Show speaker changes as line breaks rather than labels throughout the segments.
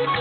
नमस्कार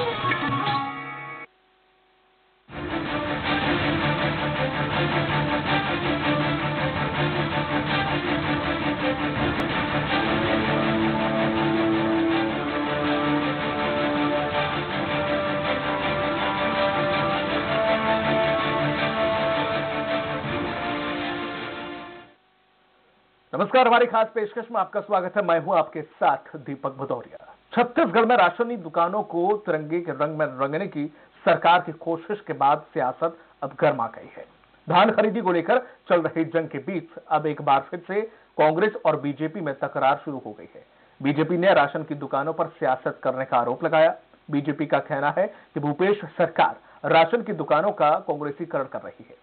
हमारी खास पेशकश में आपका स्वागत है। मैं हूँ आपके साथ दीपक भदौरिया। छत्तीसगढ़ में राशनी दुकानों को तिरंगे के रंग में रंगने की सरकार की कोशिश के बाद सियासत अब गर्मा गई है। धान खरीदी को लेकर चल रही जंग के बीच अब एक बार फिर से कांग्रेस और बीजेपी में तकरार शुरू हो गई है। बीजेपी ने राशन की दुकानों पर सियासत करने का आरोप लगाया। बीजेपी का कहना है कि भूपेश सरकार राशन की दुकानों का कांग्रेसीकरण कर रही है।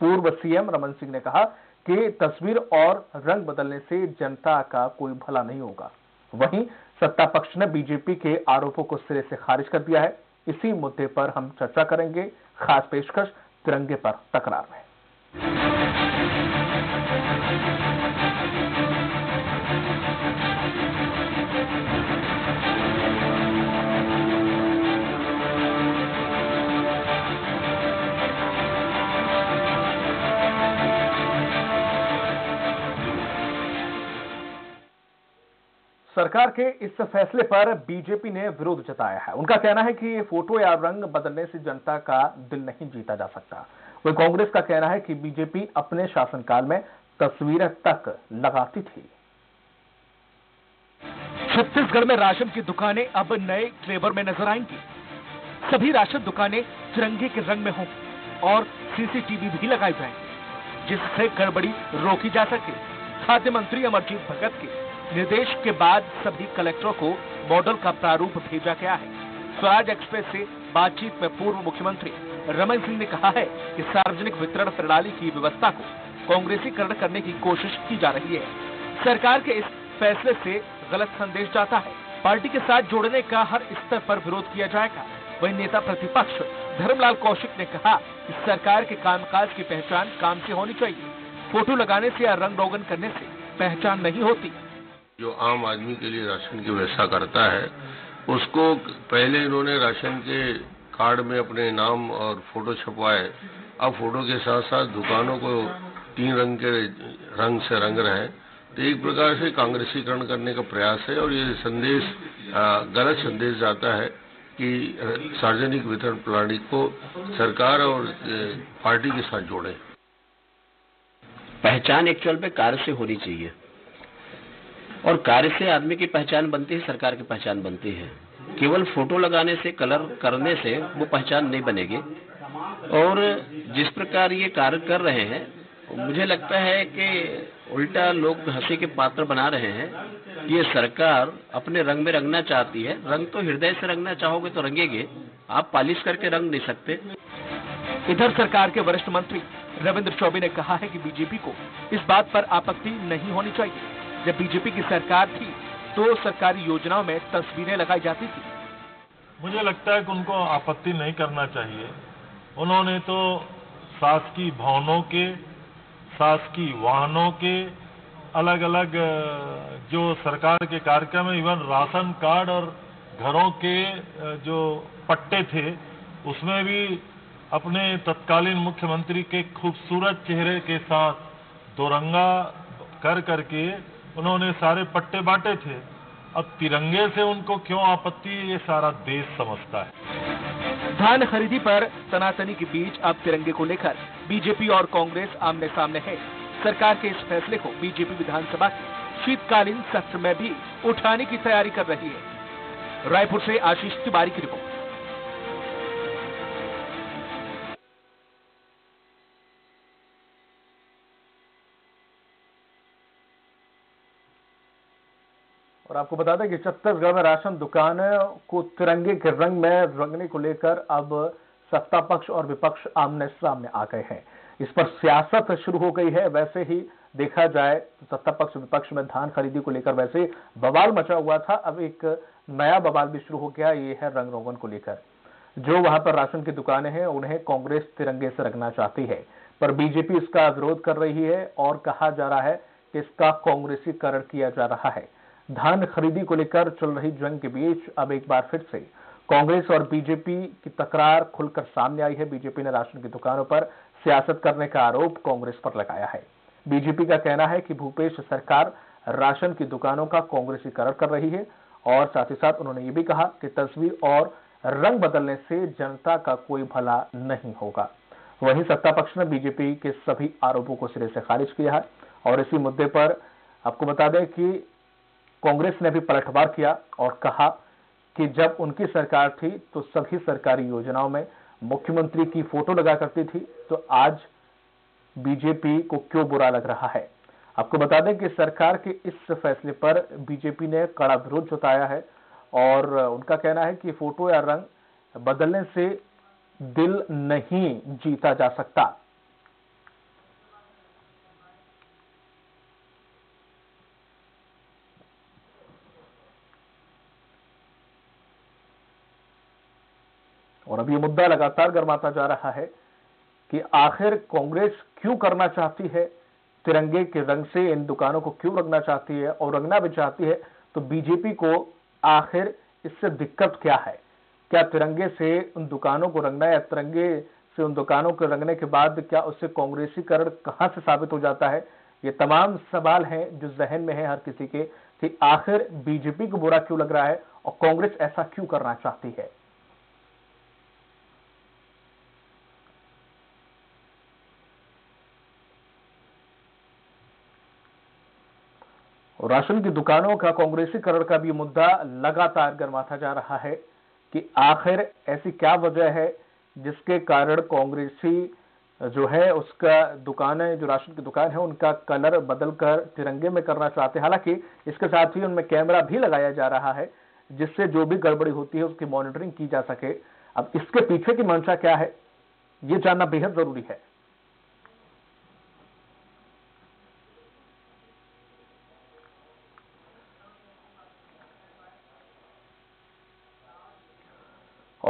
पूर्व सीएम रमन सिंह ने कहा कि तस्वीर और रंग बदलने से जनता का कोई भला नहीं होगा। वहीं सत्ता पक्ष ने बीजेपी के आरोपों को सिरे से खारिज कर दिया है। इसी मुद्दे पर हम चर्चा करेंगे, खास पेशकश तिरंगे पर, तकरार में। सरकार के इस फैसले पर बीजेपी ने विरोध जताया है। उनका कहना है कि फ़ोटो या रंग बदलने से जनता का दिल नहीं जीता जा सकता। वही कांग्रेस का कहना है कि बीजेपी अपने शासनकाल में तस्वीरें तक लगाती थी।
छत्तीसगढ़ में राशन की दुकानें अब नए फ्लेवर में नज़र आएँगी। सभी राशन दुकानें तिरंगे के रंग में हों और सीसीटीवी भी लगाई जाए जिससे गड़बड़ी रोकी जा सके। खाद्य मंत्री अमरजीत भगत के निर्देश के बाद सभी कलेक्टरों को मॉडल का प्रारूप भेजा गया है। स्वराज एक्सप्रेस से बातचीत में पूर्व मुख्यमंत्री रमन सिंह ने कहा है कि सार्वजनिक वितरण प्रणाली की व्यवस्था को कांग्रेसीकरण करने की कोशिश की जा रही है। सरकार के इस फैसले से गलत संदेश जाता है। पार्टी के साथ जोड़ने का हर स्तर पर विरोध किया जाएगा। वही नेता प्रतिपक्ष धर्मलाल कौशिक ने कहा कि सरकार के कामकाज की पहचान काम से होनी चाहिए। फ़ोटो लगाने से या रंग रोगन करने से पहचान नहीं होती।
जो आम आदमी के लिए राशन की व्यवस्था करता है, उसको पहले इन्होंने राशन के कार्ड में अपने नाम और फ़ोटो छपवाए। अब फ़ोटो के साथ साथ दुकानों को तीन रंग के रंग से रंग रहे। तो एक प्रकार से कांग्रेसीकरण करने का प्रयास है और ये संदेश गलत संदेश जाता है कि सार्वजनिक वितरण प्रणाली को सरकार और पार्टी के साथ जोड़े।
पहचान एक्चुअल में कार्य से होनी चाहिए। और कार्य से आदमी की पहचान बनती है, सरकार की पहचान बनती है। केवल फ़ोटो लगाने से, कलर करने से वो पहचान नहीं बनेगी। और जिस प्रकार ये कार्य कर रहे हैं, मुझे लगता है कि उल्टा लोग हँसी के पात्र बना रहे हैं। ये सरकार अपने रंग में रंगना चाहती है। रंग तो हृदय से रंगना चाहोगे तो रंगेगे। आप पालिश करके रंग नहीं सकते।
इधर सरकार के वरिष्ठ मंत्री रविंद्र चौबे ने कहा है कि बीजेपी को इस बात पर आपत्ति नहीं होनी चाहिए। जब बीजेपी की सरकार थी तो सरकारी योजनाओं में तस्वीरें लगाई जाती थी।
मुझे लगता है कि उनको आपत्ति नहीं करना चाहिए। उन्होंने तो शासकीय भवनों के, शासकीय वाहनों के अलग अलग जो सरकार के कार्यक्रम है, इवन राशन कार्ड और घरों के जो पट्टे थे, उसमें भी अपने तत्कालीन मुख्यमंत्री के खूबसूरत चेहरे के साथ दोरंगा कर करके उन्होंने सारे पट्टे बांटे थे। अब तिरंगे से उनको क्यों आपत्ति, ये सारा देश समझता है।
धान खरीदी पर तनातनी के बीच अब तिरंगे को लेकर बीजेपी और कांग्रेस आमने सामने है। सरकार के इस फैसले को बीजेपी विधानसभा के शीतकालीन सत्र में भी उठाने की तैयारी कर रही है। रायपुर से आशीष तिवारी की रिपोर्ट।
और आपको बता दें कि छत्तीसगढ़ में राशन दुकान को तिरंगे के रंग में रंगने को लेकर अब सत्ता पक्ष और विपक्ष आमने सामने आ गए हैं। इस पर सियासत शुरू हो गई है। वैसे ही देखा जाए तो सत्ता पक्ष विपक्ष में धान खरीदी को लेकर वैसे बवाल मचा हुआ था। अब एक नया बवाल भी शुरू हो गया। ये है रंग रोगन को लेकर। जो वहाँ पर राशन की दुकानें हैं, उन्हें कांग्रेस तिरंगे से रखना चाहती है। पर बीजेपी इसका विरोध कर रही है और कहा जा रहा है कि इसका कांग्रेसीकरण किया जा रहा है। धान खरीदी को लेकर चल रही जंग के बीच अब एक बार फिर से कांग्रेस और बीजेपी की तकरार खुलकर सामने आई है। बीजेपी ने राशन की दुकानों पर सियासत करने का आरोप कांग्रेस पर लगाया है। बीजेपी का कहना है कि भूपेश सरकार राशन की दुकानों का कांग्रेसीकरण कर रही है और साथ ही साथ उन्होंने ये भी कहा कि तस्वीर और रंग बदलने से जनता का कोई भला नहीं होगा। वहीं सत्ता पक्ष ने बीजेपी के सभी आरोपों को सिरे से खारिज किया है और इसी मुद्दे पर आपको बता दें कि कांग्रेस ने भी पलटवार किया और कहा कि जब उनकी सरकार थी तो सभी सरकारी योजनाओं में मुख्यमंत्री की फ़ोटो लगा करती थी तो आज बीजेपी को क्यों बुरा लग रहा है? आपको बता दें कि सरकार के इस फैसले पर बीजेपी ने कड़ा विरोध जताया है और उनका कहना है कि फ़ोटो या रंग बदलने से दिल नहीं जीता जा सकता। अब ये मुद्दा लगातार गर्माता जा रहा है कि आखिर कांग्रेस क्यों करना चाहती है? तिरंगे के रंग से इन दुकानों को क्यों रंगना चाहती है और रंगना भी चाहती है? तो बीजेपी को आखिर इससे दिक्कत क्या है? क्या तिरंगे से उन दुकानों को रंगना या तिरंगे से उन दुकानों को रंगने के बाद क्या उससे कांग्रेसीकरण कहाँ से साबित हो जाता है? ये तमाम सवाल हैं जो जहन में है हर किसी के कि आखिर बीजेपी को बुरा क्यों लग रहा है और कांग्रेस ऐसा क्यों करना चाहती है? राशन की दुकानों का कांग्रेसीकरण का भी मुद्दा लगातार गर्माता जा रहा है कि आखिर ऐसी क्या वजह है जिसके कारण कांग्रेसी जो है उसका दुकानें, जो राशन की दुकान है, उनका कलर बदलकर तिरंगे में करना चाहते हैं। हालाँकि इसके साथ ही उनमें कैमरा भी लगाया जा रहा है जिससे जो भी गड़बड़ी होती है उसकी मॉनिटरिंग की जा सके। अब इसके पीछे की मंशा क्या है, ये जानना बेहद ज़रूरी है।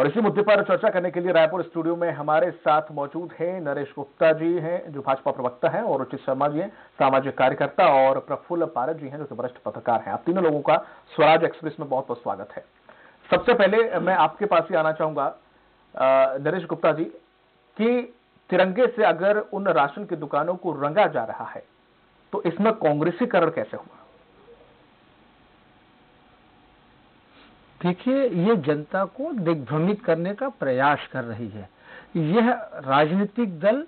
और इसी मुद्दे पर चर्चा करने के लिए रायपुर स्टूडियो में हमारे साथ मौजूद हैं नरेश गुप्ता जी हैं, जो भाजपा प्रवक्ता हैं, और रुचित शर्मा जी हैं, सामाजिक कार्यकर्ता और प्रफुल्ल पारद जी हैं, जो वरिष्ठ पत्रकार हैं। आप तीनों लोगों का स्वराज एक्सप्रेस में बहुत बहुत स्वागत है। सबसे पहले मैं आपके पास ही आना चाहूँगा नरेश गुप्ता जी, कि तिरंगे से अगर उन राशन की दुकानों को रंगा जा रहा है तो इसमें कांग्रेसीकरण कैसे हुआ?
देखिए ये जनता को दिग्भ्रमित करने का प्रयास कर रही है। यह राजनीतिक दल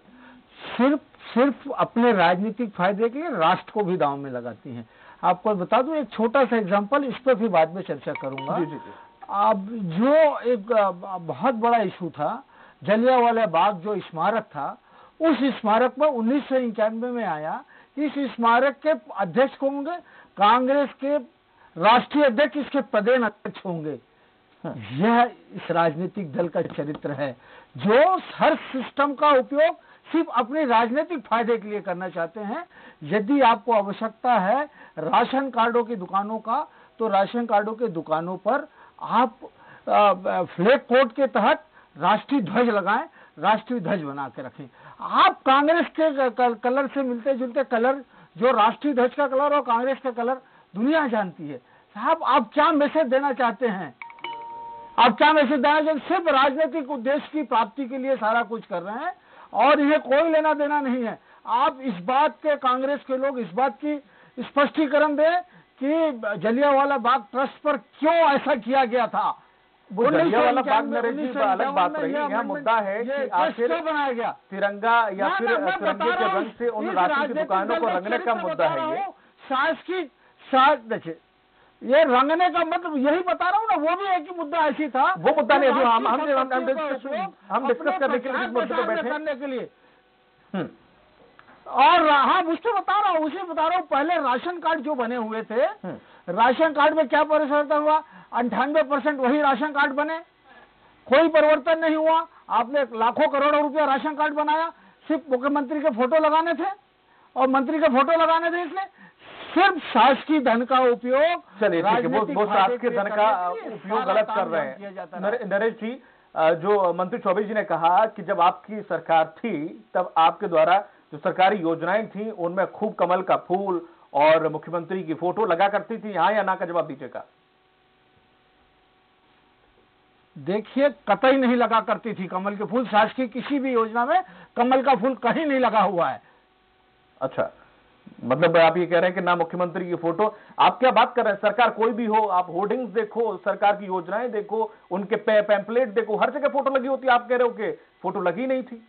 सिर्फ़ सिर्फ़ अपने राजनीतिक फ़ायदे के लिए राष्ट्र को भी दाव में लगाती हैं। आपको बता दूँ एक छोटा सा एग्जांपल इस पर भी बाद में चर्चा करूँगा।
जी जी जी।
अब जो एक बहुत बड़ा इशू था जलियावाला बाग जो स्मारक था उस स्मारक में उन्नीस सौ इक्यानवे में आया। इस स्मारक के अध्यक्ष कौन होंगे? कांग्रेस के राष्ट्रीय अध्यक्ष इसके पदेन अध्यक्ष होंगे। हाँ। यह इस राजनीतिक दल का चरित्र है जो हर सिस्टम का उपयोग सिर्फ़ अपने राजनीतिक फ़ायदे के लिए करना चाहते हैं। यदि आपको आवश्यकता है राशन कार्डों की दुकानों का तो राशन कार्डों के दुकानों पर आप फ्लैग कोड के तहत राष्ट्रीय ध्वज लगाएँ राष्ट्रीय ध्वज बना के रखें। आप कांग्रेस के कलर से मिलते जुलते कलर जो राष्ट्रीय ध्वज का कलर और कांग्रेस का कलर दुनिया जानती है साहब आप क्या मैसेज देना चाहते हैं? आप क्या मैसेज देना चाहते सिर्फ़ राजनीतिक उद्देश्य की प्राप्ति के लिए सारा कुछ कर रहे हैं और इन्हें कोई लेना देना नहीं है। आप इस बात के कांग्रेस के लोग इस बात की स्पष्टीकरण दें कि जलियावाला बाग ट्रस्ट पर क्यों ऐसा किया गया था?
जलियावाला बाग नरेश जी अलग बात रही यहाँ मुद्दा है कि आखिर
बनाया गया?
तिरंगा या फिर तिरंगे के रंग से उन राशन की दुकानों को रंगने का मुद्दा है ये।
सांस की सांस देखिए ये रंगने का मतलब यही बता रहा हूँ ना वो भी एक ही मुद्दा ऐसी था।
वो मुद्दा नहीं अभी हम हम हम डिस्कस करने के लिए मुद्दे पे बैठे
करने के लिए। और हाँ मुझसे बता रहा हूँ उसे बता रहा हूँ पहले राशन कार्ड जो बने हुए थे राशन कार्ड में क्या परिवर्तन हुआ? अंठानवे परसेंट वही राशन कार्ड बने। कोई परिवर्तन नहीं हुआ। आपने लाखों करोड़ों रुपया राशन कार्ड बनाया। सिर्फ़ मुख्यमंत्री के फ़ोटो लगाने थे और मंत्री के फ़ोटो लगाने थे इसलिए सिर्फ़ शासकीय धन का उपयोग
चलिए ठीक है वो वो शासकीय धन का उपयोग गलत कर रहे हैं। नरेश जी जो मंत्री चौबे जी ने कहा कि जब आपकी सरकार थी तब आपके द्वारा जो सरकारी योजनाएँ थी उनमें खूब कमल का फूल और मुख्यमंत्री की फ़ोटो लगा करती थी हाँ या ना का जवाब दीजिएगा।
देखिए कतई नहीं लगा करती थी कमल के फूल। शासकीय किसी भी योजना में कमल का फूल कहीं नहीं लगा हुआ है।
अच्छा। मतलब आप ये कह रहे हैं कि ना मुख्यमंत्री की फ़ोटो। आप क्या बात कर रहे हैं? सरकार कोई भी हो आप होर्डिंग्स देखो सरकार की योजनाएँ देखो उनके पैम्पलेट देखो हर जगह फ़ोटो लगी होती है आप कह रहे हो कि फ़ोटो लगी नहीं थी।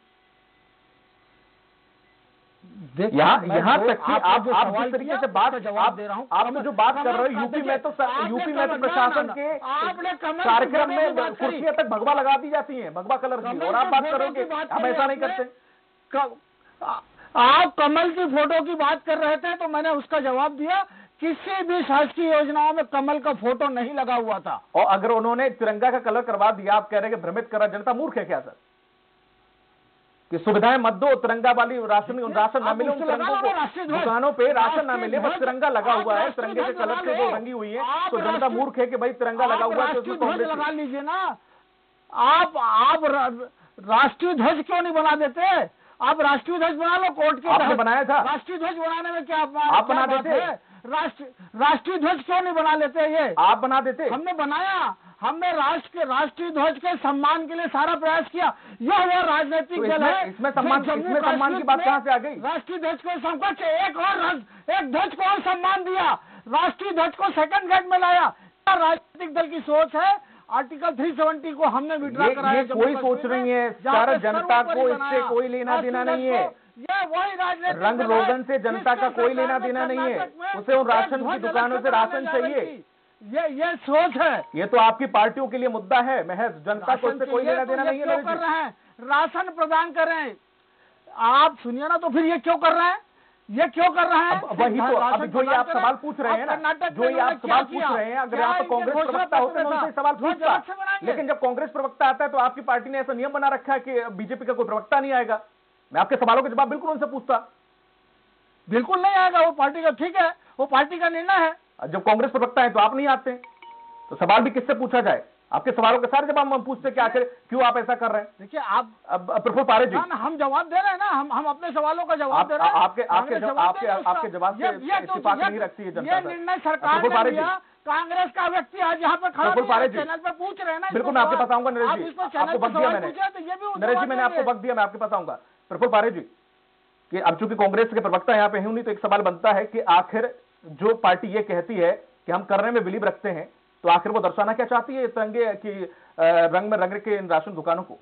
यहाँ यहाँ तक कि आप
जो
आप जिस तरीके से बात
जवाब दे रहा हूँ।
आप जो बात कर रहे हो यूपी में तो यूपी में तो प्रशासन के कार्यक्रम में कुर्सियाँ तक भगवा लगा दी जाती हैं भगवा कलर की। और आप बात करोगे हम ऐसा नहीं करते।
आप कमल की फ़ोटो की बात कर रहे थे तो मैंने उसका जवाब दिया किसी भी शासकीय योजनाओं में कमल का फ़ोटो नहीं लगा हुआ था।
और अगर उन्होंने तिरंगा का कलर करवा दिया आप कह रहे हैं भ्रमित कर रहा जनता मूर्ख है क्या सर? कि सुविधाएँ मत दो तिरंगा वाली राशन राशन ना मिले। दुकानों पे राशन ना मिले बस तिरंगा लगा हुआ है। तिरंगे के कलर से जो रंगी हुई है तो जनता मूर्ख है कि भाई तिरंगा लगा हुआ है तो
लगा लीजिए ना। आप आप राष्ट्रीय ध्वज क्यों नहीं बना देते? आप राष्ट्रीय ध्वज बना लो कोर्ट के
आपने बनाया था?
राष्ट्रीय ध्वज बनाने में क्या
आप बना देते?
है? राष्ट्र राष्ट्रीय ध्वज क्यों नहीं बना लेते ये?
आप बना देते।
हमने बनाया। हमने राष्ट्र के राष्ट्रीय ध्वज के सम्मान के लिए सारा प्रयास किया। यह वो राजनीतिक
तो
दल है।
इसमें सम्मान- इसमें सम्मान की बात कहाँ से आ गई?
राष्ट्रीय ध्वज को समकक्ष एक और एक ध्वज को और सम्मान दिया। राष्ट्रीय ध्वज को सेकंड गेट में लाया। राजनीतिक दल की सोच है। आर्टिकल 370 को हमने विड्रॉ कराया
ये कोई सोच नहीं है। सर, जनता को इससे कोई लेना देना नहीं है।
ये वही राजनीतिक
रंग रोगन से जनता का कोई लेना देना नहीं है। उसे उन राशन की दुकानों से राशन चाहिए।
ये ये सोच है
ये तो आपकी पार्टियों के लिए मुद्दा है महज जनता को इससे कोई लेना
तो
देना नहीं है।
रहे हैं राशन प्रदान कर रहे हैं आप सुनिए ना तो फिर ये क्यों कर रहे हैं ये क्यों कर रहा है?
अब वही तो अब जो ये आप सवाल पूछ रहे हैं ना जो ये आप सवाल पूछ रहे हैं अगर आप कांग्रेस प्रवक्ता होते
पत्र
तो उनसे सवाल पूछता। लेकिन जब कांग्रेस प्रवक्ता आता है तो आपकी पार्टी ने ऐसा नियम बना रखा है कि बीजेपी का कोई प्रवक्ता नहीं आएगा। मैं आपके सवालों के जवाब बिल्कुल उनसे पूछता।
बिल्कुल नहीं आएगा वो पार्टी का ठीक है वो पार्टी का निर्णय है।
जब कांग्रेस प्रवक्ता है तो आप नहीं आते। तो सवाल भी किससे पूछा जाए? आपके सवालों के सारे जवाब हम पूछते कि आखिर क्यों आप ऐसा कर रहे हैं?
देखिए आप
अब पारे जी।
हम जवाब दे रहे हैं ना हम हम अपने सवालों का जवाब दे रहे हैं।
आपके- आपके आपके- आपके जवाब से
तो-
नहीं रखती है जनता
निर्णय सरकार
पारे
ने
जी।
लिया कांग्रेस का व्यक्ति आज यहाँ खड़ा है,
पारे जी।
चैनल पे पूछ रहे हैं ना
बिल्कुल मैं आपके पास आऊँगा नरेश जी। आपको वक्त दिया मैंने।
तो
नरेश जी मैंने आपको वक्त दिया मैं आपके पास आऊँगा। प्रफुल पारे जी कि अब चूँकि कांग्रेस के प्रवक्ता यहाँ पे हूँ नहीं तो एक सवाल बनता है कि आखिर जो पार्टी ये कहती है कि हम करने में बिलीव रखते हैं तो आखिर वो दर्शाना क्या चाहती है तिरंगे की रंग में रंग के इन राशन दुकानों को?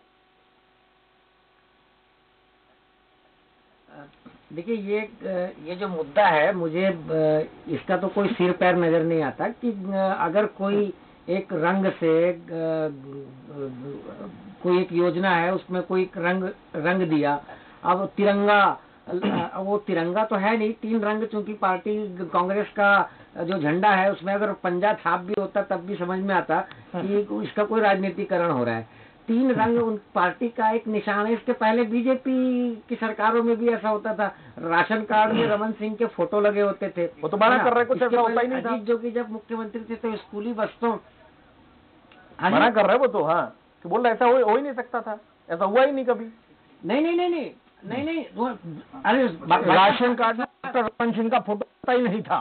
देखिए, ये ये जो मुद्दा है, मुझे इसका तो कोई सिर पैर नज़र नहीं आता कि अगर कोई एक रंग से कोई एक योजना है, उसमें कोई रंग रंग दिया, अब तिरंगा वो तिरंगा तो है नहीं तीन रंग चूँकि पार्टी कांग्रेस का जो झंडा है उसमें अगर पंजा छाप भी होता तब भी समझ में आता कि इसका कोई राजनीतिकरण हो रहा है तीन रंग उन पार्टी का एक निशान है इसके पहले बीजेपी की सरकारों में भी ऐसा होता था राशन कार्ड में रमन सिंह के फ़ोटो लगे होते थे
वो तो मना
है?
कर रहे, कुछ ऐसा होता ही नहीं था।
अजीत जोगी जब मुख्यमंत्री थे तो स्कूली बस्तों हाँ जी?
मना कर रहे हैं वो तो हाँ कि बोल रहे ऐसा हो हो ही नहीं सकता था ऐसा हुआ ही नहीं कभी
नहीं नहीं नहीं नहीं नहीं नहीं वो- अरे बा- बा-
राशन कार्ड में डॉक्टर रमन सिंह का फ़ोटो ही नहीं था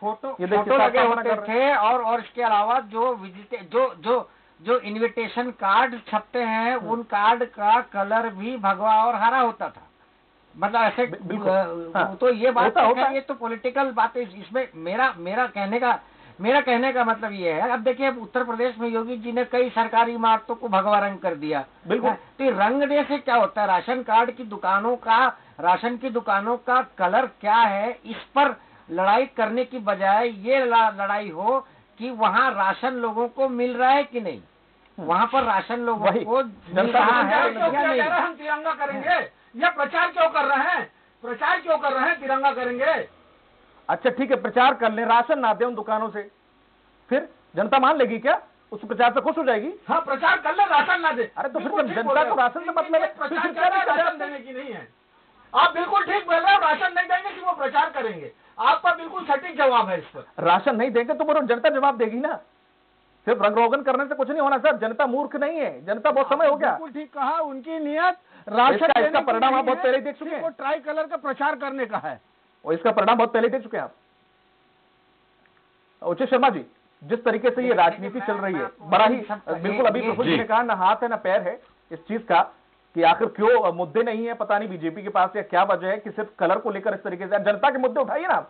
फ़ोटो फ़ोटो लगे होते थे और और इसके अलावा जो विजिटे जो जो जो इनविटेशन कार्ड छपते हैं
हम्म।
उन कार्ड का कलर भी भगवा और हरा होता था मतलब ऐसे
बिल्कुल, हाँ।
तो ये बात
होता- होता है।
ये तो पॉलिटिकल बात है इसमें मेरा मेरा कहने का मेरा कहने का मतलब ये है अब देखिए अब उत्तर प्रदेश में योगी जी ने कई सरकारी इमारतों को भगवा रंग कर दिया।
बिल्कुल।
तो रंगने से क्या होता है? राशन कार्ड की दुकानों का राशन की दुकानों का कलर क्या है? इस पर लड़ाई करने की बजाय ये लड़ाई हो कि वहाँ राशन लोगों को मिल रहा है कि नहीं? वहाँ पर राशन लोगों को मिल रहा है?
हम तिरंगा करेंगे। या प्रचार क्यों कर रहे हैं? प्रचार क्यों कर रहे हैं? तिरंगा करेंगे।
अच्छा ठीक है प्रचार कर ले राशन ना दे उन दुकानों से। फिर जनता मान लेगी क्या? उस प्रचार से खुश हो जाएगी?
हाँ प्रचार कर ले राशन ना दे।
अरे तो फिर जब जनता को राशन से मतलब है,
प्रचार राशन देने की नहीं है। आप बिल्कुल ठीक बोल रहे हो राशन नहीं देंगे कि वो प्रचार करेंगे। आपका बिल्कुल सटीक जवाब है इस पर।
राशन नहीं देंगे तो वो जनता जवाब देगी ना। सिर्फ़ रंग रोगन करने से कुछ नहीं होना सर। जनता मूर्ख नहीं है। जनता बहुत समय हो गया।
बिल्कुल ठीक कहा उनकी नियत राशन
इसका-
की
परिणाम आप बहुत पहले देख चुके हैं।
ट्राई कलर का प्रचार करने का है।
और इसका परिणाम बहुत पहले दे चुके हैं आप। उचित शर्मा जी जिस तरीके से ये राजनीति चल रही है बड़ा ही बिल्कुल अभी प्रफुल्ल जी ने कहा ना हाथ है ना पैर है इस चीज़ का कि आखिर क्यों मुद्दे नहीं है पता नहीं बीजेपी के पास या क्या वजह है कि सिर्फ़ कलर को लेकर इस तरीके से जनता के मुद्दे उठाइए ना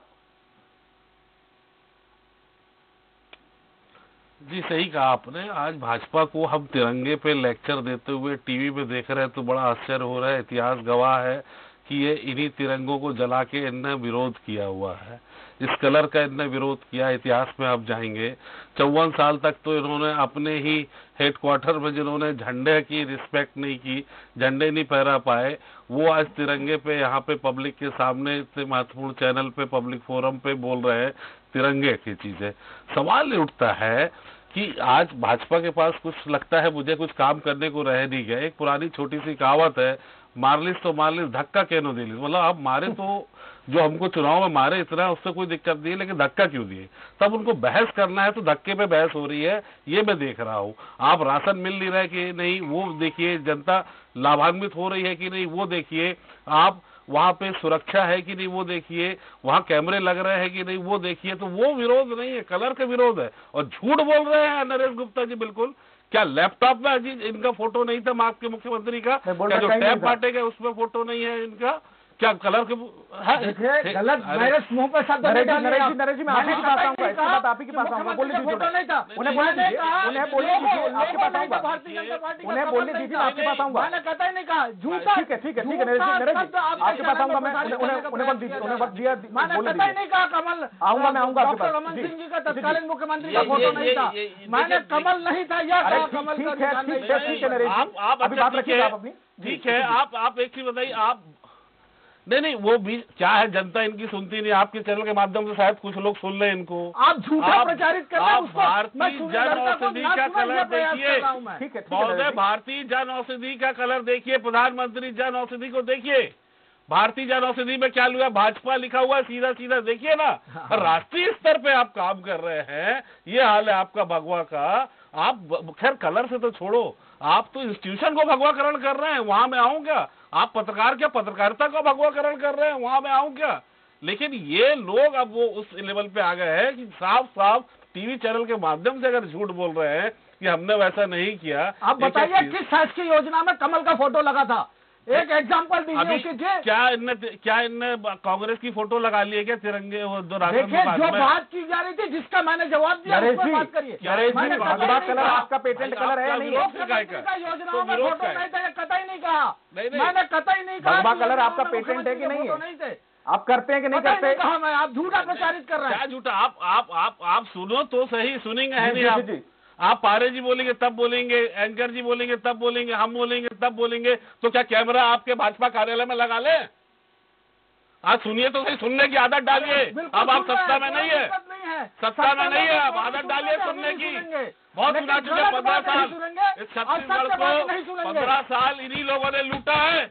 जी सही कहा आपने। आज भाजपा को हम तिरंगे पे लेक्चर देते हुए टीवी पे देख रहे हैं तो बड़ा आश्चर्य हो रहा है इतिहास गवाह है। कि ये इन्हीं तिरंगों को जला के इनने विरोध किया हुआ है। इस कलर का इनने विरोध किया, इतिहास में आप जाएँगे। चौवन साल तक तो इन्होंने अपने ही हेडक्वार्टर में जिन्होंने झंडे की रिस्पेक्ट नहीं की, झंडे नहीं पहरा पाए, वो आज तिरंगे पे यहाँ पे पब्लिक के सामने इतने महत्वपूर्ण चैनल पे पब्लिक फोरम पे बोल रहे हैं तिरंगे की चीज़ें। सवाल उठता है कि आज भाजपा के पास कुछ लगता है, मुझे कुछ काम करने को रह नहीं गया। एक पुरानी छोटी सी कहावत है मारलिस तो मारलिस, धक्का कहनो दिलिस? मतलब आप मारे तो जो हमको चुनाव में मारे, इतना उससे कोई दिक्कत नहीं है, लेकिन धक्का क्यों दिए? तब उनको बहस करना है तो धक्के पे बहस हो रही है, ये मैं देख रहा हूँ। आप राशन मिल नहीं रहे कि नहीं, वो देखिए, जनता लाभान्वित हो रही है कि नहीं, वो देखिए, आप वहाँ पे सुरक्षा है कि नहीं, वो देखिए, वहाँ कैमरे लग रहे हैं कि नहीं, वो देखिए तो वो विरोध नहीं है, कलर का विरोध है। और झूठ बोल रहे हैं नरेश गुप्ता जी, बिल्कुल। क्या लैपटॉप में अजीत इनका फ़ोटो नहीं था माप के मुख्यमंत्री का? क्या जो टैब बांटेगा उसमें फ़ोटो नहीं है इनका? क्या कलर के
गलत वायरस मुँह पर शब्द
नरेश जी नरेश जी मैं आपके पास आऊँगा इसके बाद आप ही के पास आऊँगा बोलने दीजिए।
नहीं था।
उन्हें बोलने दीजिए। उन्हें बोलने दीजिए आपके पास आऊँगा।
भारतीय जनता पार्टी
उन्हें बोलने दीजिए आपके पास आऊँगा।
मैंने कतई नहीं कहा झूठा
ठीक है ठीक है ठीक है नरेश जी नरेश जी आपके पास आऊँगा मैं उन्हें उन्हें वक्त दीजिए उन्हें वक्त दिया
मैंने कतई
दीजिए
नहीं कहा कमल।
आऊँगा मैं आऊँगा आपके पास
रमन सिंह जी का। तत्कालीन मुख्यमंत्री का फ़ोटो नहीं था। मैंने कमल नहीं था या कमल का
ठीक है ठीक है ठीक है नरेश जी।
आप
अभी
अच्छा
बात रखिए आप अपनी
ठीक है। आप आप एक चीज़ बताइए आप नहीं नहीं वो भी क्या है जनता इनकी सुनती नहीं आपके चैनल के माध्यम से शायद कुछ लोग सुन रहे हैं इनको।
आप झूठा प्रचारित कर रहे हैं
आप भारतीय जन औषधि का कलर देखिए?
हूँ
है है
महोदय भारतीय जन औषधि का कलर देखिए प्रधानमंत्री जन औषधि को देखिए। भारतीय जन औषधि में क्या हुआ भाजपा लिखा हुआ है सीधा सीधा देखिए ना। राष्ट्रीय स्तर पे आप काम कर रहे हैं ये हाल है आपका भगवा का। आप खैर कलर से तो छोड़ो। आप तो इंस्टीट्यूशन को भगवाकरण कर रहे हैं वहाँ मैं आऊँ क्या? आप पत्रकार क्या? पत्रकारिता का भगवाकरण कर रहे हैं? वहाँ मैं आऊँ क्या? लेकिन ये लोग अब वो उस लेवल पे आ गए हैं कि साफ़ साफ़ टीवी चैनल के माध्यम से अगर झूठ बोल रहे हैं कि हमने वैसा नहीं किया
आप बताइए किस शासकीय योजना में कमल का फ़ोटो लगा था? एक एग्ज़ाम्पल दीजिए
क्या इनने क्या इनने कांग्रेस की फ़ोटो लगा ली है क्या तिरंगे वो जो
देखिए जो बात की जा रही थी जिसका मैंने जवाब दिया उस पर बात करिए।
कलर आपका पेटेंट कलर है नहीं?
है?
योजनाओं
तो
में फ़ोटो नहीं था कतई नहीं कहा। मैंने कतई नहीं कहा
कलर आपका पेटेंट है कि नहीं? है? आप करते हैं कि नहीं करते?
नहीं मैं आप झूठा प्रचारित कर रहे
क्या
हैं
झूठा? आप आप आप आप सुनो तो सही सुनेंगे है नहीं
जी,
आप?
जी, जी।
आप पारे जी बोलेंगे तब बोलेंगे एंकर जी बोलेंगे तब बोलेंगे हम बोलेंगे तब बोलेंगे तो क्या कैमरा आपके भाजपा कार्यालय में लगा ले? आज सुनिए तो सही सुनने की आदत डालिए। अब आप सत्ता में नहीं है। सत्ता में नहीं है
में
आदत डालिए सुनने की। बहुत सुना चुके पंद्रह साल। इस छत्तीसगढ़ को पंद्रह साल इन्हीं लोगों ने लूटा है।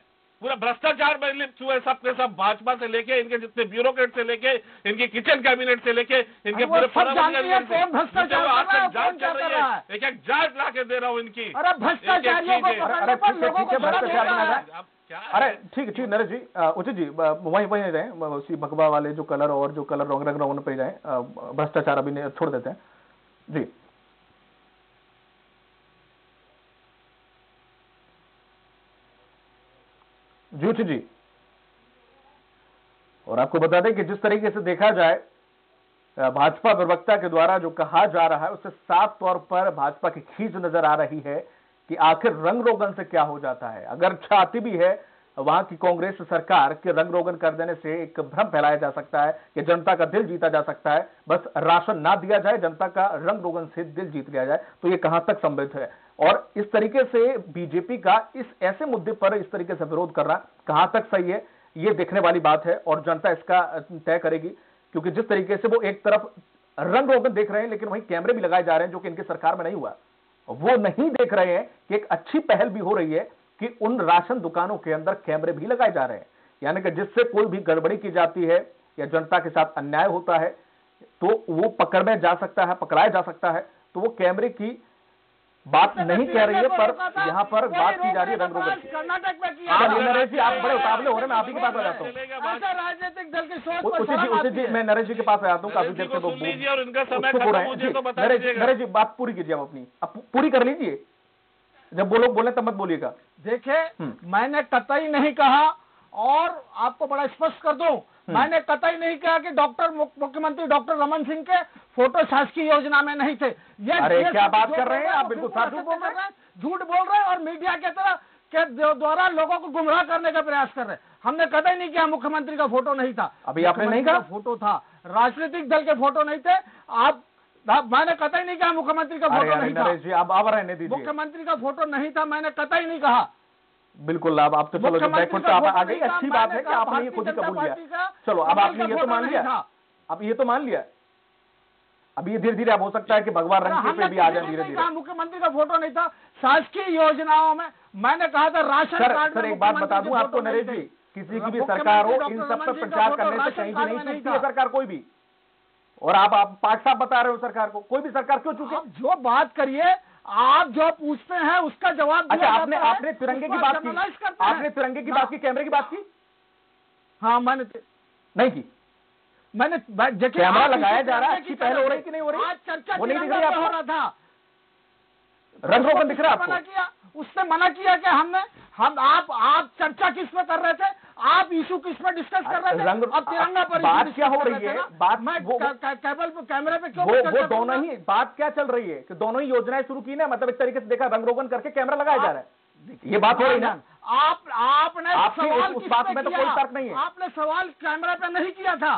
पूरा भ्रष्टाचार में लिप्त हुए सबके सब भाजपा से लेके इनके जितने ब्यूरोक्रेट से लेके इनके किचन कैबिनेट से लेके इनके
अरे
पूरे
है है,
है
है।
एक एक जाँच ला के दे रहा हूँ इनकी
अरे
है।
ठीक ठीक है, भ्रष्टाचार
है।
है?
अरे नरेश जी उचित जी वहीं वहीं रहें उसी भगवा वाले जो कलर और जो कलर रंग रंग रंग पे जाए भ्रष्टाचार अभी छोड़ देते हैं जी जी उचित जी। और आपको बता दें कि जिस तरीके से देखा जाए भाजपा प्रवक्ता के द्वारा जो कहा जा रहा है, उससे साफ़ तौर पर भाजपा की खींच नज़र आ रही है कि आखिर रंग रोगन से क्या हो जाता है। अगर छाती भी है, वहाँ की कांग्रेस सरकार के रंग रोगन कर देने से एक भ्रम फैलाया जा सकता है कि जनता का दिल जीता जा सकता है। बस राशन ना दिया जाए, जनता का रंग रोगन से दिल जीत लिया जाए। तो ये कहाँ तक संभव है? और इस तरीके से बीजेपी का इस ऐसे मुद्दे पर इस तरीके से विरोध करना कहाँ तक सही है, ये देखने वाली बात है और जनता इसका तय करेगी। क्योंकि जिस तरीके से वो एक तरफ़ रंग रोगन देख रहे हैं, लेकिन वहीं कैमरे भी लगाए जा रहे हैं जो कि इनकी सरकार में नहीं हुआ। वो नहीं देख रहे हैं कि एक अच्छी पहल भी हो रही है कि उन राशन दुकानों के अंदर कैमरे भी लगाए जा रहे हैं। यानी कि जिससे कोई भी गड़बड़ी की जाती है या जनता के साथ अन्याय होता है तो वो पकड़ में जा सकता है, पकड़ाया जा सकता है तो वो कैमरे की बात नहीं कह रही है पर यहाँ पर बात की जा रही है रंग रोगन की।
कर्नाटक में किया
चलिए नरेश जी आप बड़े उतावले हो रहे मैं आप ही के पास आ जाता हूँ।
राजनीतिक दल की सोच
उसी जी उसी जी मैं नरेश जी के पास आ जाता हूँ काफ़ी देर से वो हो हैं
हो
जी,
तो
नरेश जी बात पूरी कीजिए आप अपनी। आप पूरी कर लीजिए। जब वो लोग बोले तब मत बोलिएगा।
देखिए
हम्म।
मैंने कतई नहीं कहा और आपको बड़ा स्पष्ट कर दूँ
हम्म।
मैंने कतई नहीं कहा कि डॉक्टर मुख्यमंत्री डॉक्टर रमन सिंह के फ़ोटो शासकीय योजना में नहीं थे ये
अरे, क्या बात कर रहे हैं आप? बिल्कुल झूठ बोल रहे हैं।
झूठ बोल रहे हैं और मीडिया के तरह के द्वारा लोगों को गुमराह करने का प्रयास कर रहे हैं हमने कतई नहीं किया मुख्यमंत्री का फ़ोटो नहीं था
अभी आपने नहीं कहा?
फ़ोटो था राजनीतिक दल के फ़ोटो नहीं थे आप मैंने कतई नहीं कहा मुख्यमंत्री का फ़ोटो नहीं था मुख्यमंत्री का फ़ोटो नहीं था मैंने कतई नहीं कहा
बिल्कुल आप तो चलो
मुख्यमंत्री
बैकफुट आप आ गई। अच्छी बात है कि आपने ये खुद ही कबूल किया। चलो अब आपने ये तो मान लिया। अब ये तो मान लिया। अब ये धीरे धीरे अब हो सकता है कि भगवान रंग पे भी आ जाए धीरे धीरे
मुख्यमंत्री का फ़ोटो नहीं था शासकीय योजनाओं में मैंने कहा था राशन
सर
कार्ड
सर एक बात बता दूँ आपको नरेश जी किसी की भी सरकार हो इन सब पर प्रचार करने से कहीं भी नहीं चूकती है सरकार कोई भी। और आप आप पाक साहब बता रहे हो सरकार को कोई भी सरकार क्यों चूके?
जो बात करिए आप जो पूछते हैं उसका जवाब
अच्छा आपने आपने तिरंगे की बात की। आपने तिरंगे की बात की कैमरे की बात की?
हाँ मैंने
नहीं की।
मैंने
कैमरा लगाया जा रहा है, अच्छी पहल हो रही कि नहीं हो रही?
आज चर्चा हो रहा था?
रंग रोगन दिख रहा है आपको?
उसने मना किया कि हमने हम आप आप चर्चा किस पे कर रहे थे? आप इशू किस पे डिस्कस कर रहे थे? अब तिरंगा पर
बात क्या हो रही है? बात
मैं केबल पे कैमरे पे क्यों
वो वो दोनों ही बात क्या चल रही है? कि दोनों ही योजनाएँ शुरू की ना मतलब एक तरीके से देखा रंग रोगन करके कैमरा लगाया जा रहा है। ये बात हो रही ना?
आप आपने सवाल
उस बात में तो कोई तर्क नहीं है।
आपने सवाल कैमरा पे नहीं किया था।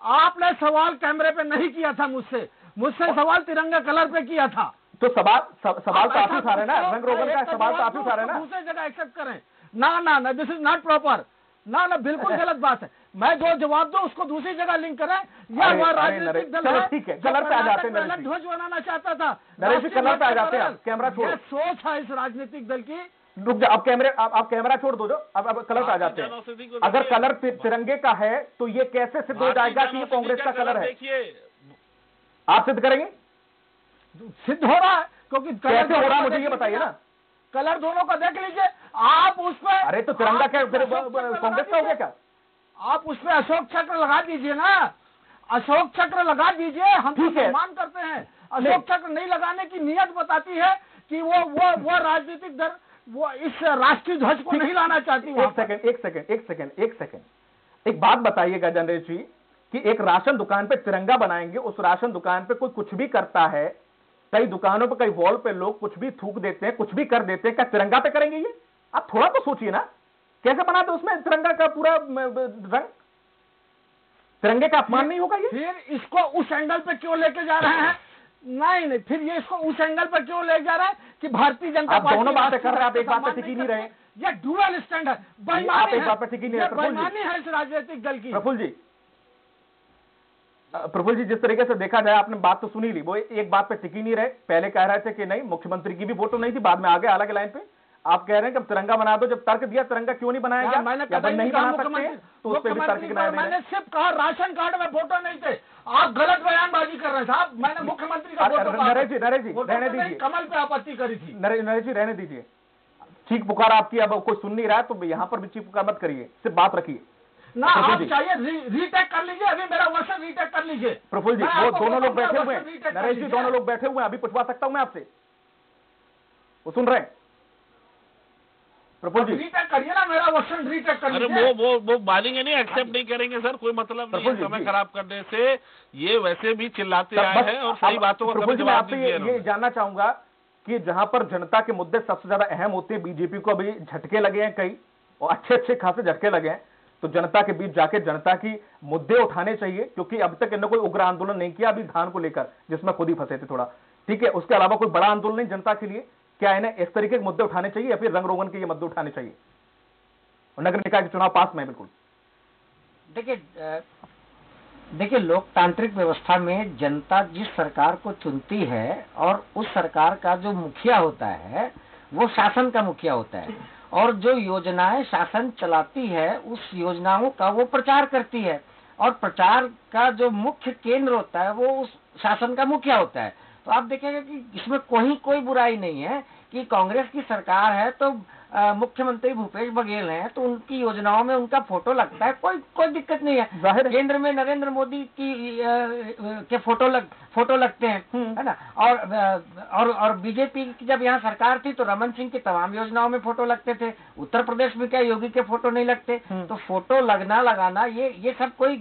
आपने सवाल कैमरे पे नहीं किया था मुझसे। मुझसे सवाल तिरंगा कलर पे किया था।
तो सवाल सवाल तो आप ही उठा रहे ना रंग रोगन का सवाल तो आप ही उठा रहे ना।
दूसरी जगह एक्सेप्ट करें। ना ना ना दिस इज़ नॉट प्रॉपर ना ना बिल्कुल गलत बात है। मैं जो जवाब दूँ उसको दूसरी जगह लिंक करें। या वह राजनीतिक दल है
ठीक है, कलर पे आ जाते हैं।
ध्वज बनाना चाहता था
नरेश जी, कलर पे आ जाते हैं कैमरा छोड़।
सोच है इस राजनीतिक दल की।
रुक जा अब कैमरे आप, आप कैमरा छोड़ दो जो। अब अब कलर पे आ जाते हैं। अगर कलर तिरंगे का है तो ये कैसे सिद्ध हो जाएगा कि ये कांग्रेस का कलर है? आप सिद्ध करेंगे?
सिद्ध हो रहा है? क्योंकि
कैसे हो रहा मुझे ये बताइए ना।
कलर दोनों का देख लीजिए। आप उसमें
अरे तो तिरंगा क्या फिर कांग्रेस का हो गया। क्या?
आप उस पर अशोक चक्र लगा दीजिए ना। अशोक चक्र लगा दीजिए हम सम्मान करते हैं। अशोक चक्र नहीं लगाने की नियत बताती है कि वो वो वो राजनीतिक दल वो इस राष्ट्रीय ध्वज को नहीं लाना चाहती
एक सेकंड एक सेकंड एक सेकंड एक सेकंड एक बात बताइएगा जनरेश जी कि एक राशन दुकान पे तिरंगा बनाएँगे उस राशन दुकान पे कोई कुछ भी करता है कई दुकानों पर कई वॉल पे लोग कुछ भी थूक देते हैं कुछ भी कर देते हैं। क्या तिरंगा पे करेंगे ये? आप थोड़ा तो सोचिए ना। कैसे बनाते उसमें तिरंगा का पूरा रंग? तिरंगे का अपमान नहीं होगा ये?
फिर इसको उस एंगल पे क्यों लेके जा रहे हैं? नहीं नहीं फिर ये इसको उस एंगल पर क्यों ले जा रहा है कि भारतीय जनता पार्टी
दोनों बातें कर रहे हैं, आप एक बात पे टिक नहीं रहे।
ये डुअल स्टैंड है।
आप
बेईमानी है इस राजनीतिक दल की।
प्रफुल्ल जी प्रफुल्ल जी जिस तरीके से देखा जाए आपने बात तो सुनी ली। वो एक बात पे टिकी नहीं रहे। पहले कह रहे थे कि नहीं मुख्यमंत्री की भी फ़ोटो नहीं थी बाद में आगे अलग लाइन पे। आप कह रहे हैं कि तिरंगा बना दो जब तर्क दिया तिरंगा क्यों नहीं बनाया गया?
मैंने
नहीं बना सकते तो उस पर भी तर्क
मैंने सिर्फ़ कहा राशन कार्ड में फ़ोटो नहीं थे। आप गलत बयानबाजी कर रहे थे आप मैंने मुख्यमंत्री का फ़ोटो
नरेश जी, नरेश जी, रहने दीजिए।
कमल पे आपत्ति करी थी।
नरेश नरेश जी रहने दीजिए। चीख पुकार आपकी अब कोई सुन नहीं रहा है तो यहाँ पर भी चीख पुकार मत करिए। सिर्फ़ बात रखिए।
ना आप चाहिए रीटेक कर लीजिए अभी मेरा वर्षन रीटेक कर लीजिए।
प्रफुल जी वो दोनों लोग बैठे हुए हैं। नरेश जी दोनों लोग बैठे हुए हैं अभी पूछवा सकता हूँ मैं आपसे। वो सुन रहे हैं? प्रफुल्ल जी
रीटेक करिए ना मेरा वर्षन रीटेक कर
अरे
लीजिए।
वो वो वो मानेंगे नहीं एक्सेप्ट नहीं करेंगे सर कोई मतलब नहीं है। समय खराब करने से ये वैसे भी चिल्लाते आए हैं और सही बातों का
प्रफुल्ल
कभी
जी, मैं आपसे ये जानना चाहूँगा कि जहाँ पर जनता के मुद्दे सबसे ज़्यादा अहम होते हैं बीजेपी को अभी झटके लगे हैं कई और अच्छे अच्छे खासे झटके लगे हैं। तो जनता के बीच जाके जनता की मुद्दे उठाने चाहिए, क्योंकि अब तक इन्होंने कोई उग्र आंदोलन नहीं किया, अभी धान को लेकर, जिसमें खुद ही फंसे थे थोड़ा। ठीक है, उसके अलावा कोई बड़ा आंदोलन नहीं जनता के लिए। क्या इन्हें इस तरीके के मुद्दे उठाने चाहिए या फिर रंग रोगन के ये मुद्दे उठाने चाहिए? नगर निकाय के चुनाव पास में बिल्कुल।
देखिए देखिए, लोकतांत्रिक व्यवस्था में जनता जिस सरकार को चुनती है और उस सरकार का जो मुखिया होता है, वो शासन का मुखिया होता है। और जो योजनाएँ शासन चलाती है, उस योजनाओं का वो प्रचार करती है। और प्रचार का जो मुख्य केंद्र होता है, वो उस शासन का मुखिया होता है। तो आप देखेंगे कि इसमें कोई कोई बुराई नहीं है कि कांग्रेस की सरकार है तो मुख्यमंत्री भूपेश बघेल हैं तो उनकी योजनाओं में उनका फ़ोटो लगता है। कोई कोई दिक्कत नहीं है। केंद्र में नरेंद्र मोदी की आ, के फ़ोटो लग फ़ोटो लगते हैं हम्म। है ना? और और और बीजेपी की जब यहाँ सरकार थी तो रमन सिंह की तमाम योजनाओं में फ़ोटो लगते थे। उत्तर प्रदेश में क्या योगी के फ़ोटो नहीं लगते? हम्म। तो फ़ोटो लगना लगाना ये ये सब कोई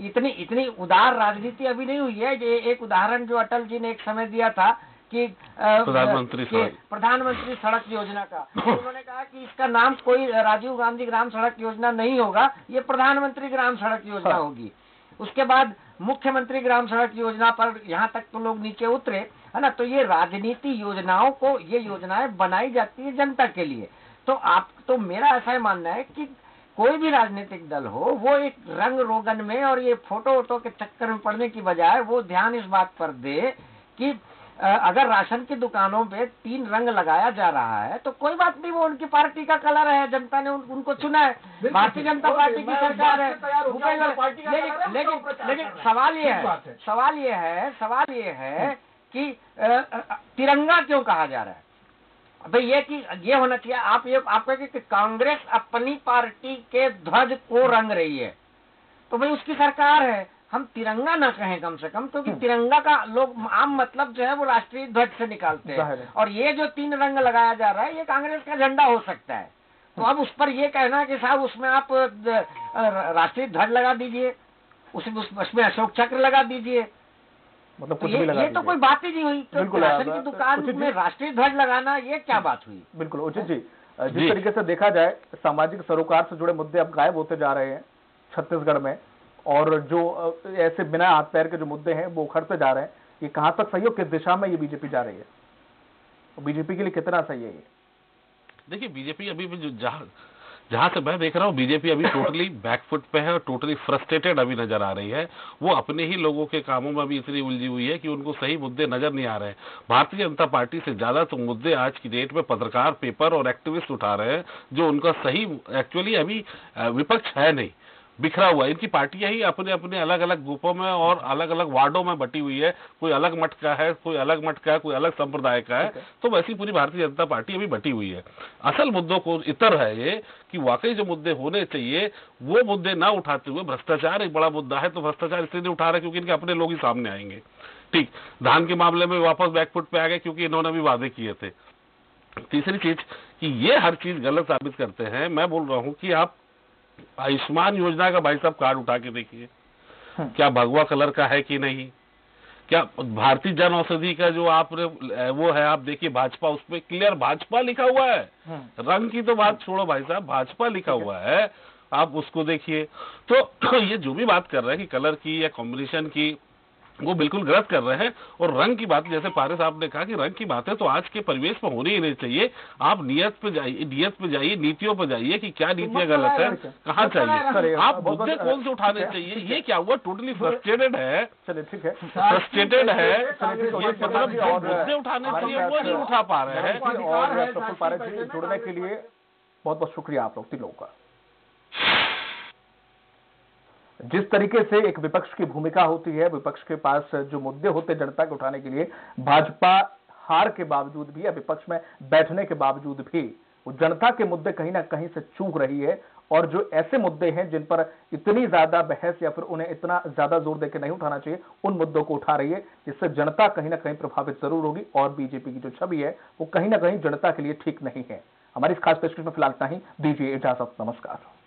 इतनी इतनी उदार राजनीति अभी नहीं हुई है। ये एक उदाहरण जो अटल जी ने एक समय दिया था कि
प्रधानमंत्री
प्रधानमंत्री सड़क योजना का। उन्होंने कहा कि इसका नाम कोई राजीव गांधी ग्राम सड़क योजना नहीं होगा ये प्रधानमंत्री ग्राम सड़क योजना हाँ। होगी। उसके बाद मुख्यमंत्री ग्राम सड़क योजना पर यहाँ तक तो लोग नीचे उतरे है ना? तो ये राजनीति योजनाओं को ये योजनाएँ बनाई जाती है जनता के लिए। तो आप तो मेरा ऐसा ही मानना है कि कोई भी राजनीतिक दल हो वो एक रंग रोगन में और ये फ़ोटो वोटो के चक्कर में पड़ने की बजाय वो ध्यान इस बात पर दे कि अगर राशन की दुकानों पे तीन रंग लगाया जा रहा है तो कोई बात नहीं वो उनकी पार्टी का कलर है जनता ने उन, उनको चुना है। भारतीय जनता पार्टी की सरकार है। लेकिन लेकिन लेकिन सवाल ये है सवाल ये है सवाल ये है कि तिरंगा क्यों कहा जा रहा है? भाई ये कि ये होना चाहिए आप ये आप कहेंगे कि कांग्रेस अपनी पार्टी के ध्वज को रंग रही है। तो भाई उसकी सरकार है। हम तिरंगा ना कहें कम से कम क्योंकि हम्म। तिरंगा का लोग आम मतलब जो है वो राष्ट्रीय ध्वज से निकालते हैं। और ये जो तीन रंग लगाया जा रहा है ये कांग्रेस का झंडा हो सकता है। तो अब उस पर ये कहना कि साहब उसमें आप राष्ट्रीय ध्वज लगा दीजिए उसमें उसमें अशोक चक्र लगा दीजिए। मतलब तो कुछ ये, भी लगा ये तो कोई बात ही नहीं हुई। तो राशन की दुकान में राष्ट्रीय ध्वज लगाना ये क्या बात हुई?
बिल्कुल उचित जी। जिस तरीके से देखा जाए सामाजिक सरोकार से जुड़े मुद्दे अब गायब होते जा रहे हैं छत्तीसगढ़ में। और जो ऐसे बिना हाथ पैर के जो मुद्दे हैं, वो उखड़ते जा रहे हैं। ये कहाँ तक सही हो किस दिशा में ये बीजेपी जा रही है? बीजेपी के लिए कितना सही है ये?
देखिए, बीजेपी अभी भी जहाँ जहाँ से मैं देख रहा हूँ, बीजेपी अभी टोटली बैकफुट पे है और टोटली फ्रस्ट्रेटेड अभी नज़र आ रही है। वो अपने ही लोगों के कामों में अभी इतनी उलझी हुई है कि उनको सही मुद्दे नज़र नहीं आ रहे भारतीय जनता पार्टी से ज़्यादा तो मुद्दे आज की डेट में पत्रकार, पेपर और एक्टिविस्ट उठा रहे हैं, जो उनका सही, एक्चुअली अभी विपक्ष है नहीं। बिखरा हुआ है। इनकी पार्टियाँ ही अपने अपने अलग अलग ग्रुपों में और अलग अलग वार्डों में बटी हुई है। कोई अलग मठ का है कोई अलग मठ का है कोई अलग संप्रदाय का है। तो वैसी पूरी भारतीय जनता पार्टी अभी बटी हुई है। असल मुद्दों को इतर है ये कि वाकई जो मुद्दे होने चाहिए वो मुद्दे ना उठाते हुए भ्रष्टाचार एक बड़ा मुद्दा है तो भ्रष्टाचार इसलिए नहीं उठा रहे क्योंकि इनके अपने लोग ही सामने आएँगे। ठीक धान के मामले में वापस बैकफुट पे आ गए क्योंकि इन्होंने भी वादे किए थे। तीसरी चीज़ कि ये हर चीज़ गलत साबित करते हैं। मैं बोल रहा हूँ कि आप आयुष्मान योजना का भाई साहब कार्ड उठा के देखिए। हाँ। क्या भगवा कलर का है कि नहीं? क्या भारतीय जन औषधि का जो आप वो है आप देखिए भाजपा उस पर क्लियर भाजपा लिखा हुआ है। हाँ। रंग की तो बात छोड़ो भाई साहब भाजपा लिखा हुआ है आप उसको देखिए। तो ये जो भी बात कर रहे हैं कि कलर की या कॉम्बिनेशन की वो बिल्कुल गलत कर रहे हैं। और रंग की बात जैसे पारे साहब ने कहा कि रंग की बातें तो आज के परिवेश में होनी ही नहीं चाहिए। आप नियत पे जाइए नियत पे जाइए नीतियों पे जाइए कि क्या नीतियाँ तो गलत है कहाँ चाहिए? आप मुद्दे कौन से उठाने चाहिए? ये क्या हुआ? टोटली फ्रस्ट्रेटेड है। फ्रस्ट्रेटेड है। ये मतलब मुद्दे उठाने चाहिए वो नहीं उठा पा रहे हैं।
और जुड़ने के लिए बहुत बहुत शुक्रिया आप लोग तीनों का। जिस तरीके से एक विपक्ष की भूमिका होती है, विपक्ष के पास जो मुद्दे होते जनता के उठाने के लिए, भाजपा हार के बावजूद भी या विपक्ष में बैठने के बावजूद भी, वो जनता के मुद्दे कहीं ना कहीं से चूक रही है और जो ऐसे मुद्दे हैं जिन पर इतनी ज़्यादा बहस या फिर उन्हें इतना ज़्यादा ज़ोर देकर नहीं उठाना चाहिए, उन मुद्दों को उठा रही है। जिससे जनता कहीं ना कहीं प्रभावित ज़रूर होगी और बीजेपी की जो छवि है, वो कहीं ना कहीं जनता के लिए ठीक नहीं है। हमारी इस खास पेशकश में फ़िलहाल इतना ही। दीजिए इजाज़त। नमस्कार।